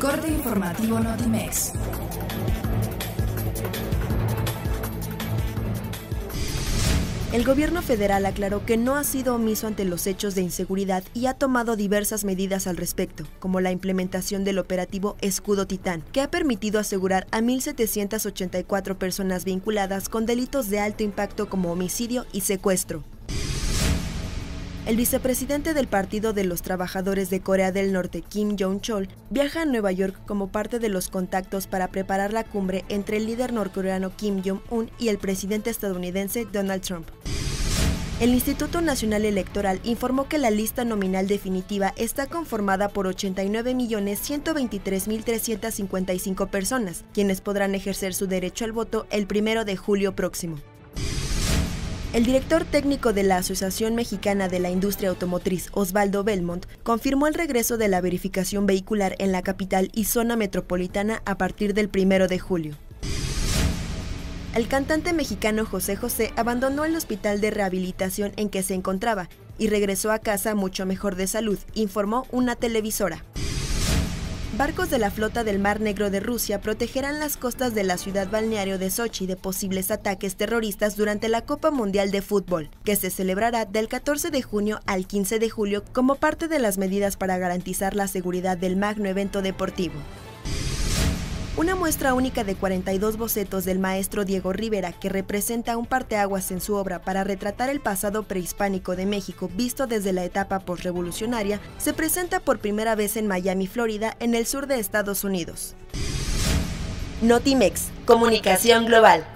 Corte informativo Notimex. El gobierno federal aclaró que no ha sido omiso ante los hechos de inseguridad y ha tomado diversas medidas al respecto, como la implementación del operativo Escudo Titán, que ha permitido asegurar a 1.784 personas vinculadas con delitos de alto impacto como homicidio y secuestro. El vicepresidente del Partido de los Trabajadores de Corea del Norte, Kim Jong-chol, viaja a Nueva York como parte de los contactos para preparar la cumbre entre el líder norcoreano Kim Jong-un y el presidente estadounidense Donald Trump. El Instituto Nacional Electoral informó que la lista nominal definitiva está conformada por 89.123.355 personas, quienes podrán ejercer su derecho al voto el primero de julio próximo. El director técnico de la Asociación Mexicana de la Industria Automotriz, Osvaldo Belmont, confirmó el regreso de la verificación vehicular en la capital y zona metropolitana a partir del 1 de julio. El cantante mexicano José José abandonó el hospital de rehabilitación en que se encontraba y regresó a casa mucho mejor de salud, informó una televisora. Barcos de la flota del Mar Negro de Rusia protegerán las costas de la ciudad balneario de Sochi de posibles ataques terroristas durante la Copa Mundial de Fútbol, que se celebrará del 14 de junio al 15 de julio como parte de las medidas para garantizar la seguridad del magno evento deportivo. Una muestra única de 42 bocetos del maestro Diego Rivera, que representa un parteaguas en su obra para retratar el pasado prehispánico de México visto desde la etapa postrevolucionaria, se presenta por primera vez en Miami, Florida, en el sur de Estados Unidos. Notimex, Comunicación Global.